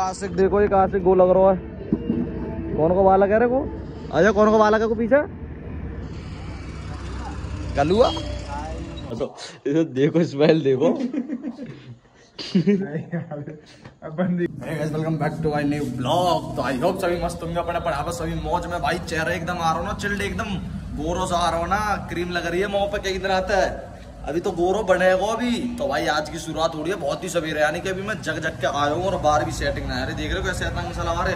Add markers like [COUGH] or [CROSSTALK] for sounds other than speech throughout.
आशिक देखो ये आशिक गो लग रहा है। कौन को बालक है रे को? अच्छा कौन को बालक है को पीछे? कलुआ तो देखो स्मेल देखो। Welcome back to my new blog तो आई होप सभी मस्त होंगे अपने पढ़ा सभी मौज में भाई चेहरा एकदम आ रहा हो ना चिल्ड एकदम गोरो सा आ रहा हो ना क्रीम लग रही है मुँह पे कई दिन आता है? अभी तो गोरो बनेगा अभी। तो भाई आज की शुरुआत हो रही है, बहुत ही सवेरे। यानी कि अभी मैं जग जग के आया हूँ और बाहर भी सेटिंग ना देख रहे हो कैसे इतना मसाला रहे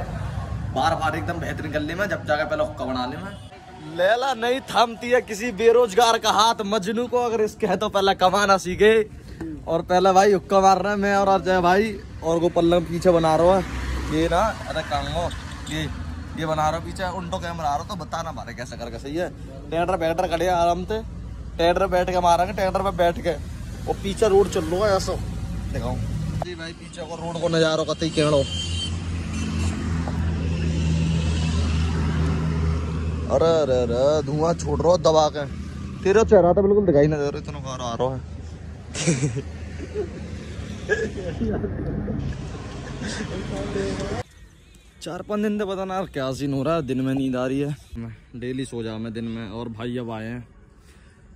बार बार एकदम बेहतरीन कर ली मैं, जब जाकर पहले हुक्का बना ली मैं लैला, नहीं थामती है किसी बेरोजगार का हाथ। मजनू को अगर इसके है तो पहले कमाना सीखे। और पहले भाई हुक्का मार रहा है मैं और अजय भाई। और वो पल्लम पीछे बना रहा है। ये ना, अरे कांगो ये ये बना रहा पीछे, उल्टो कैमरा आ रहा तो बताना मारे कैसे करके सही है टेडर बैटर खड़े आराम से। टेडर बैठ के मारेंगे, टेडर पे बैठ के। और पीछे रोड चल है ऐसा। दिखाऊँ। जी भाई, पीछे को रोड को नजारो कतई कहनो अरे अरे अरे, धुआँ छोड़ रहा दबा के। तेरा चेहरा तो बिल्कुल दिखाई नहीं दे रहा, इतना कार आ रहा है। चार पाँच दिन से पता ना यार क्या सीन हो रहा है, दिन में नींद आ रही है। मैं डेली सो जा, मैं दिन में, और भाई अब आए हैं।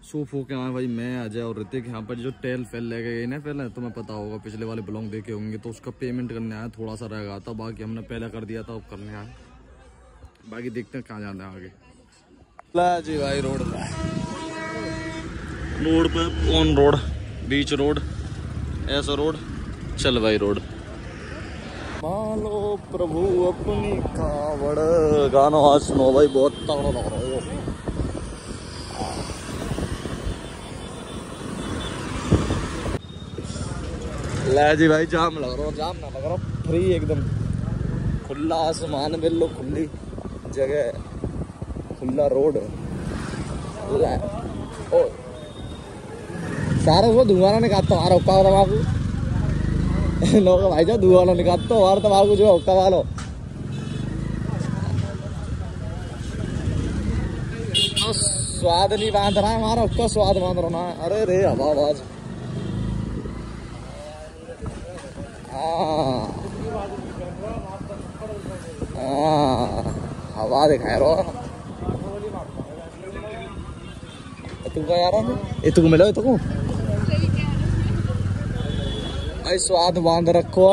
सो फो के आए भाई, मैं अजय और ऋतिक यहाँ पर जो टेल फेल ले गए ना, पहले तुम्हें पता होगा, पिछले वाले ब्लॉग देखे होंगे तो उसका पेमेंट करने आया, थोड़ा सा रह गया था, बाकी हमने पहले कर दिया था, अब करने आया। बाकी देखते हैं कहाँ जाना है आगे। जी भाई रोड रोड पे ऑन रोड बीच रोड ऐसा रोड चल भाई रोड मानो प्रभु अपनी कावड़, गाना आज सुनो भाई, बहुत तगड़ा लग रहा है ये। ले जी भाई, जाम लग रहा, जाम ना लग रहा फ्री एकदम। खुला आसमान बिल्लो खुली जगह खुला रोड ओ। सारा वो धुआँ निकालता, हमारा हुक्का तमाकू लोग भाई जो धुआँ निकालता हमारा तमाकू जो हुक्का वालो। तो स्वाद नहीं बाँध रहा है हमारा हुक्का स्वाद बाँध रहा ना। अरे रे, हवा, आवाज़ हाँ हाँ, हवा दिखाए रो तू यार ये तू मिलो तू भाई स्वाद बाँध रखो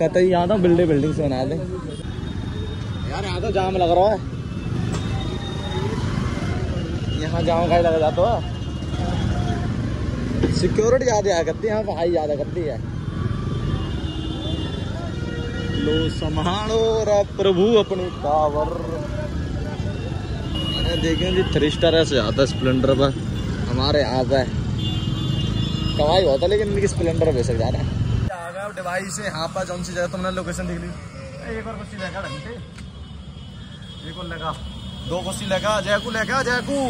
कतई यहाँ तो बिल्डिंग बिल्डिंग से बना दे। यार यहाँ तो जाम लग रहा है। यहाँ जाम का लग जाता है सिक्योरिटी ज़्यादा करती है यहाँ पढ़ाई ज़्यादा करती है। लो संभालो रा प्रभु अपने पावर मैंने देखे जी थ्री स्टार ऐसे आता है स्प्लेंडर पर हमारे यहाँ पे कमाई होता लेकिन इनकी स्प्लेंडर बेचक जा रहा है डिवाइस है यहाँ पर जौन सी जगह तुमने लोकेशन देख ली एक और कुर्सी लेगा ढंग से एक और लेगा दो कुर्सी लेगा जयकू लेगा जयकू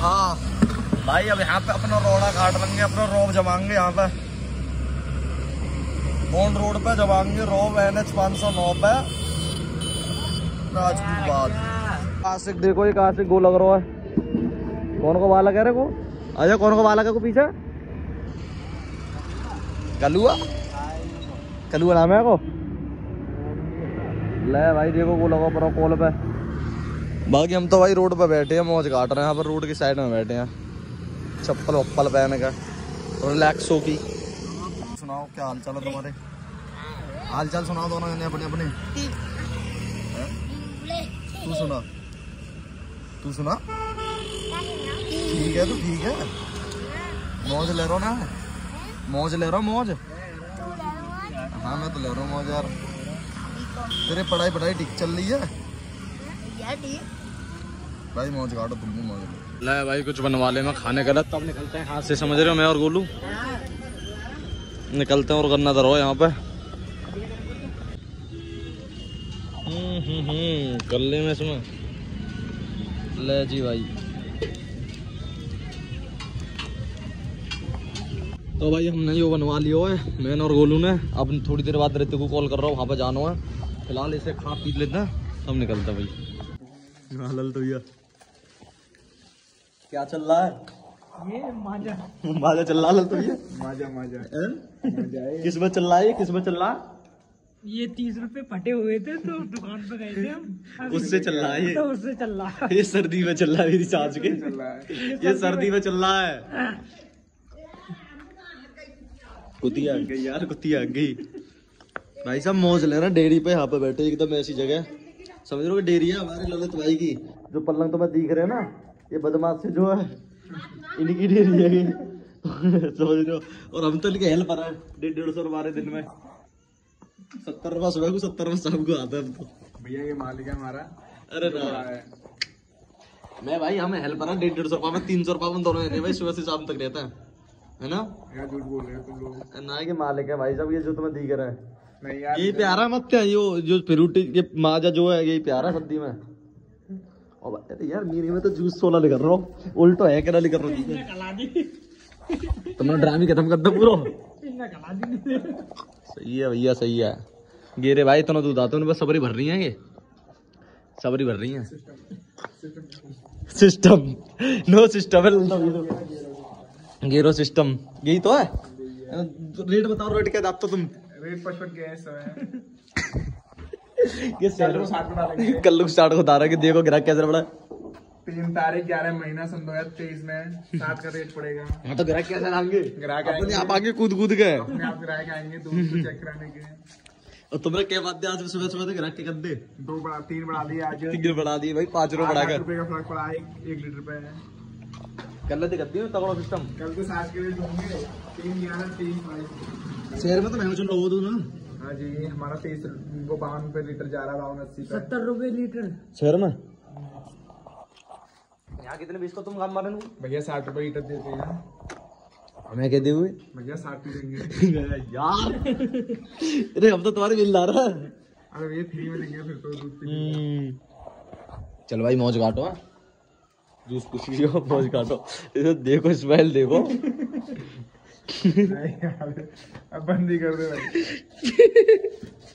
हाँ भाई अब यहाँ पे अपना रोड़ा काट लेंगे अपना रोब जमाएँगे यहाँ पे ऑन रोड पे जवांगे रोब एन एच पाँच सौ नौ पे। राजपूत आशिक देखो, ये आशिक गो लग रहा है। कौन को बालक है रे को? अच्छा कौन को बालक है को पीछे? कलुआ कलुआ नाम है को? ले भाई, देखो को लगा पर कॉल पे। बाकी हम तो भाई रोड पे बैठे हैं, मौज काट रहे हैं। यहाँ पर रोड की साइड में बैठे हैं। चप्पल वप्पल पहन के। रिलैक्स हो की सुनाओ क्या हाल चाल है तुम्हारे? हाल चाल सुनाओ दोनों जने अपने अपने। तू सुना। तू सुना? ठीक है तो ठीक है? मौज ले रहा ना? मौज ले रहा मौज? हाँ मैं तो ले रहा हूँ मौज यार। तेरे पढ़ाई पढ़ाई ठीक चल रही है? भाई मौज काटो तुम भी मौज लो। भाई कुछ बनवा ले मैं खाने गलत तब निकलते हैं हाथ से समझ रहे हो मैं और गोलू? निकलते हैं और करना तो रहो यहाँ पे। हम्म हम्म हम्म कर ले मैं इसमें। ले जी भाई। तो भाई हमने यो बनवा लियो है मैंने और गोलू ने। अब थोड़ी देर बाद रितु को कॉल कर रहा हूँ वहाँ पे जाना है। फ़िलहाल इसे खा पी लेते हैं तब निकलते भाई। हाँ लल तो भैया क्या चल रहा है? ये माजा। माजा चल रहा तो भैया माजा माजा। हैं? किसमें चल रहा है ये? किसमें चल रहा ये तीस रुपए फटे हुए थे तो दुकान पे गए थे हम। उससे चल रहा है तो उससे चल रहा है ये सर्दी में चल रहा है मेरी चार्ज के। ये सर्दी में चल रहा है। कुतिया आ गई यार कुतिया आ गई। भाई साहब मौज ले रहा डेयरी पे यहाँ पे बैठे एकदम ऐसी जगह। समझ रहे हो डेयरी है हमारे ललित भाई की। जो पलंग तुम्हें दिख रहे हैं ना ये बदमाश से जो है। इनकी डेयरी है। ये समझ रहे हो? और हम तो इनके हेल्प है। डेढ़ डेढ़ सौ हमारे दिन में। सत्तर रुपया सुबह को सत्तर रुपया शाम को आता है हमको भैया ये मालिक है हमारा। अरे ना। मैं भाई हमें हेल्प है डेढ़ डेढ़ सौ रुपया में तीन सौ रुपया में दोनों भाई सुबह से शाम तक रहता है। है ना? यार झूठ बोल रहे हो तुम लोग? ना के मालिक है भाई साहब ये जो तुम्हें दिख रहा है। नहीं यार ये प्यारा मत क्या यो जो फ्रूटी ये माजा जो है यही प्यारा सर्दी में। अरे यार मेरे में तो जूस सोलह लिख रहा हूँ। उल्टो है क्या लिख रहा हूँ। तुमने ड्रामी खत्म कर दो पूरा। सही है भैया सही है। गिरे भाई इतना दूध आता है बस सबरी भर रही है ये। सबरी भर रही है। सिस्टम नो सिस्टम गेरो सिस्टम यही तो है। रेट बताओ रेट क्या दाप तो तुम? रेट पचपन के ऐसा है ये कल लोग स्टार्ट होता रहा कि देखो ग्राहक कैसे बड़ा। तीन तारीख ग्यारह महीना सन दो हज़ार तेईस में सात का रेट पड़ेगा। हाँ तो ग्राहक कैसे आएँगे। ग्राहक अपने आएँगे आप आगे कूद कूद गए। अपने आप ग्राहक आएँगे दूध को चेक कराने के। और तुमने क्या बात आज सुबह सुबह ग्राहक के गद्दे दो बढ़ा तीन बढ़ा दिए आज। तीन बढ़ा दिए भाई पाँच रुपए बढ़ा कर रुपए का फ़र्क पड़ा एक एक लीटर पे। है कर लेते गद्दी में तगड़ो सिस्टम कल तो सात के रेट होंगे तीन ग्यारह बाईस। शहर में तो महँगा चल रहा हो ना। हाँ जी हमारा तेईस वो बावन पे लीटर जा रहा बावन अस्सी सत्तर रुपए लीटर। शहर में यहाँ कितने बीस को तुम काम मारे भैया साठ रुपए लीटर देते हैं। हमें कह दिए हुए भैया साठ देंगे। यार। अरे हम तो तुम्हारे बिल ला रहा है। अगर ये फ्री में देंगे फिर तो दूध हम्म। चलो भाई मौज काटो हाँ। जूस कुछ मौज काटो। देखो स्मेल देखो। [LAUGHS] बंद ही कर दे भाई। [LAUGHS]